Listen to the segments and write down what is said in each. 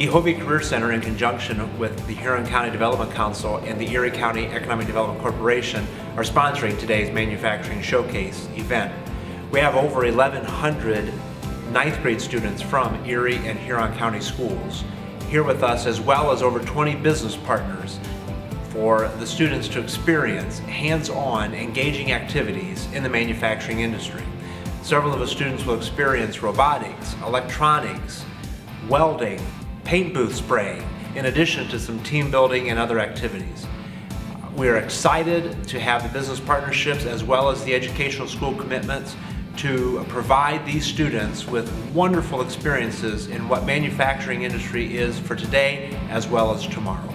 EHOVE Career Center in conjunction with the Huron County Development Council and the Erie County Economic Development Corporation are sponsoring today's Manufacturing Showcase event. We have over 1,100 ninth grade students from Erie and Huron County schools here with us as well as over 20 business partners for the students to experience hands-on engaging activities in the manufacturing industry. Several of the students will experience robotics, electronics, welding, paint booth spraying, in addition to some team building and other activities. We are excited to have the business partnerships as well as the educational school commitments to provide these students with wonderful experiences in what manufacturing industry is for today as well as tomorrow.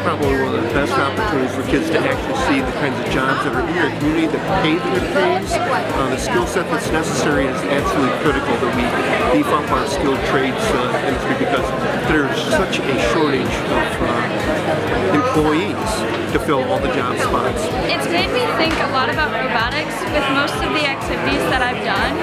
Probably one of the best opportunities for kids to actually see the kinds of jobs that are in our community, the pay that it pays, uh, the skill set that's necessary is absolutely critical that we beef up our skilled trades uh, industry because there's such a shortage of uh, employees to fill all the job spots. It's made me think a lot about robotics with most of the activities that I've done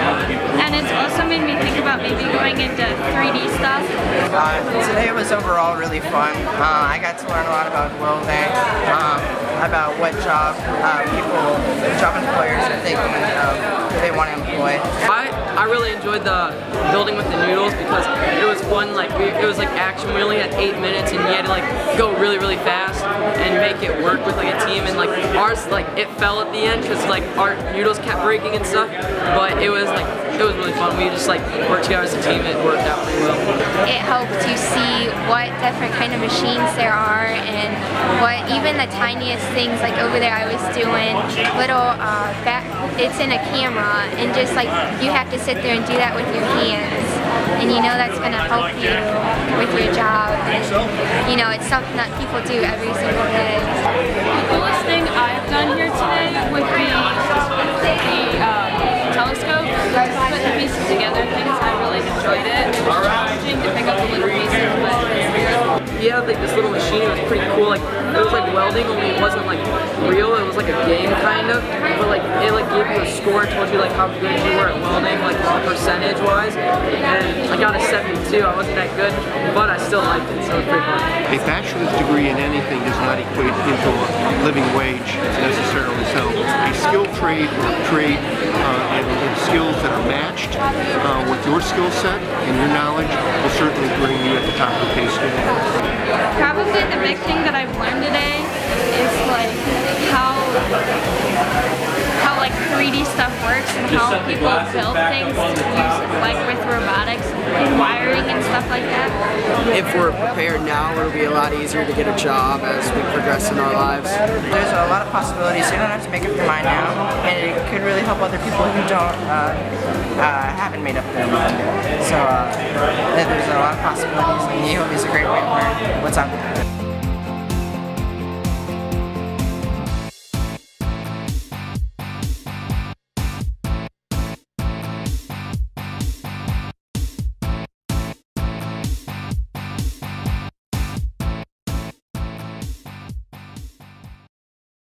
and it's also made me think about maybe going into 3D stuff. Uh, today was overall really fun. Uh, I got to learn a lot about welding, um, about what job uh, people, job employers are thinking um, they want to employ. I, I really enjoyed the building with the noodles because it was fun, like we, it was like action. We only had eight minutes and you had to like go really, really fast and make it work with like a team and like ours, like it fell at the end because like our noodles kept breaking and stuff, but it was like, it was really fun. We just like worked together as a team. It worked out pretty well. It helped you see what different kind of machines there are and what even the tiniest things like over there I was doing little uh, back, it's in a camera and just like you have to sit there and do that with your hands and you know that's going to help you with your job and you know it's something that people do every single day. The coolest thing I've done welding, only it wasn't like real. It was like a game kind of. But like it like gave you a score, and told you like how good you were at welding, like percentage wise. And I got a 72. I wasn't that good, but I still liked it, so it was pretty fun. A bachelor's degree in anything does not equate into a living wage necessarily. So a skilled trade or trade uh, and, and, skills that are matched uh, with your skill set and your knowledge will certainly bring you at the top of the pay scale. Probably the big thing that I've works and how people build things to use like with robotics and wiring and stuff like that. If we're prepared now, it'll be a lot easier to get a job as we progress in our lives. There's a lot of possibilities, so you don't have to make up your mind now, and it could really help other people who don't uh, uh, haven't made up their mind. So uh, there's a lot of possibilities, and EHOVE is a great way to learn what's out there.